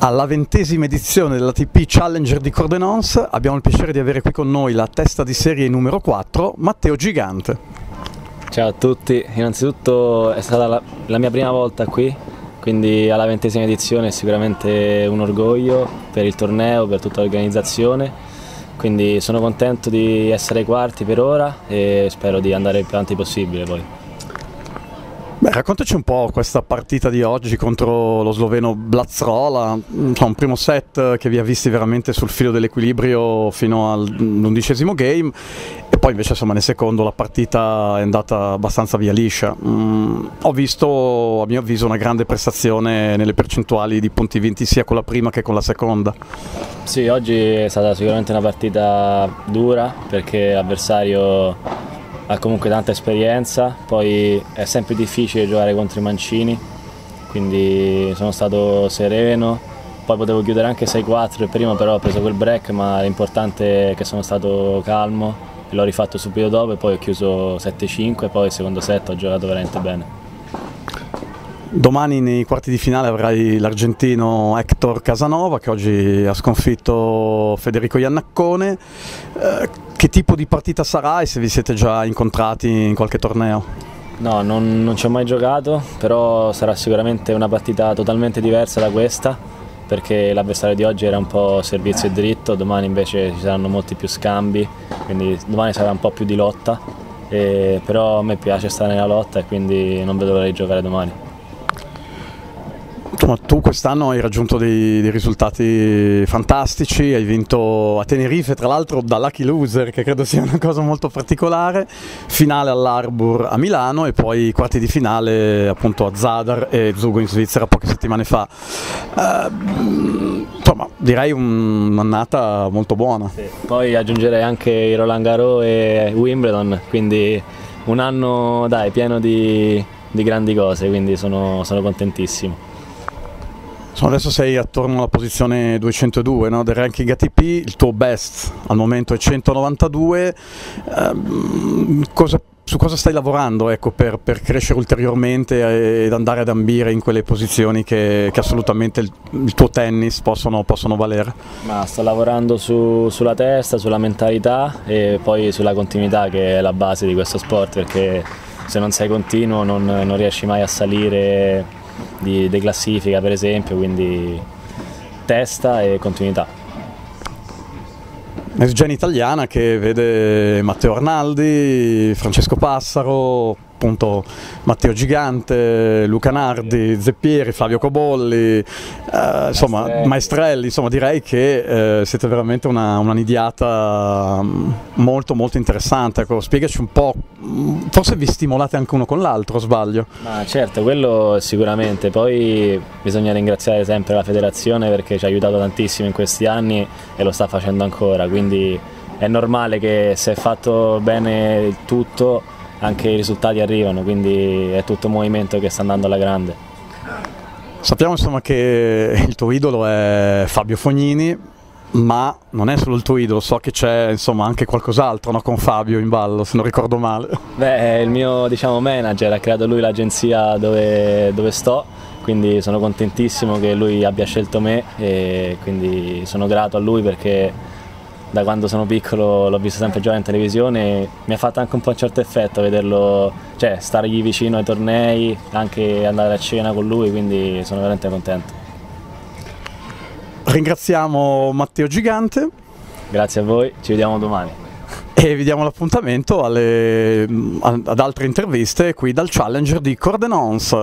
Alla ventesima edizione della TP Challenger di Cordenons abbiamo il piacere di avere qui con noi la testa di serie numero 4, Matteo Gigante. Ciao a tutti, innanzitutto è stata la, la mia prima volta qui, quindi alla ventesima edizione è sicuramente un orgoglio per il torneo, per tutta l'organizzazione, quindi sono contento di essere ai quarti per ora e spero di andare il più avanti possibile poi. Raccontaci un po' questa partita di oggi contro lo sloveno Blazrola, un primo set che vi ha visti veramente sul filo dell'equilibrio fino all'undicesimo game e poi invece insomma nel secondo la partita è andata abbastanza via liscia. Mm, ho visto a mio avviso una grande prestazione nelle percentuali di punti vinti sia con la prima che con la seconda. Sì, oggi è stata sicuramente una partita dura perché l'avversario ha comunque tanta esperienza, poi è sempre difficile giocare contro i mancini, quindi sono stato sereno, poi potevo chiudere anche 6-4 e prima però ho preso quel break, ma l'importante è che sono stato calmo l'ho rifatto subito dopo e poi ho chiuso 7-5 e poi il secondo set ho giocato veramente bene. Domani nei quarti di finale avrai l'argentino Hector Casanova che oggi ha sconfitto Federico Iannaccone. Eh, che tipo di partita sarà e se vi siete già incontrati in qualche torneo? No, non, non ci ho mai giocato, però sarà sicuramente una partita totalmente diversa da questa perché l'avversario di oggi era un po' servizio e dritto, domani invece ci saranno molti più scambi, quindi domani sarà un po' più di lotta, e, però a me piace stare nella lotta e quindi non vedo l'ora di giocare domani. Insomma, tu quest'anno hai raggiunto dei, dei, risultati fantastici, hai vinto a Tenerife, tra l'altro da Lucky Loser, che credo sia una cosa molto particolare, finale all'Arbor a Milano e poi quarti di finale appunto a Zadar e Zugo in Svizzera poche settimane fa. Uh, insomma, direi un'annata molto buona. Sì. Poi aggiungerei anche i Roland Garros e Wimbledon, quindi un anno dai, pieno di, di grandi cose, quindi sono, sono contentissimo. Insomma, adesso sei attorno alla posizione 202 no? del ranking ATP, il tuo best al momento è 192. Eh, cosa, su cosa stai lavorando ecco, per, per, crescere ulteriormente ed andare ad ambire in quelle posizioni che, che assolutamente il, il, tuo tennis possono, possono valere? Ma sto lavorando su, sulla testa, sulla mentalità e poi sulla continuità che è la base di questo sport perché se non sei continuo non, non riesci mai a salire di, di classifica per esempio, quindi testa e continuità. Esigenza italiana che vede Matteo Arnaldi, Francesco Passaro, appunto Matteo Gigante, Luca Nardi, Zeppieri, Flavio Cobolli, eh, insomma Maestrelli. Maestrelli, insomma direi che eh, siete veramente una, una, nidiata mm, molto molto interessante, ecco, spiegaci un po', mm, forse vi stimolate anche uno con l'altro, sbaglio? Ma certo, quello sicuramente, poi bisogna ringraziare sempre la federazione perché ci ha aiutato tantissimo in questi anni e lo sta facendo ancora, quindi è normale che se è fatto bene tutto anche i risultati arrivano, quindi è tutto un movimento che sta andando alla grande. Sappiamo insomma che il tuo idolo è Fabio Fognini, ma non è solo il tuo idolo, so che c'è insomma anche qualcos'altro no, con Fabio in ballo, se non ricordo male. Beh, è il mio diciamo, manager, ha creato lui l'agenzia dove, dove sto, quindi sono contentissimo che lui abbia scelto me e quindi sono grato a lui perché da quando sono piccolo l'ho visto sempre giocare in televisione e mi ha fatto anche un po' un certo effetto vederlo, cioè stargli vicino ai tornei, anche andare a cena con lui, quindi sono veramente contento. Ringraziamo Matteo Gigante. Grazie a voi, ci vediamo domani. E vi diamo l'appuntamento ad altre interviste qui dal Challenger di Cordenons.